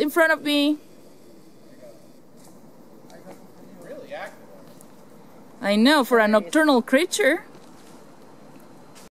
in front of me. I know, for a nocturnal creature.